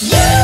Yeah!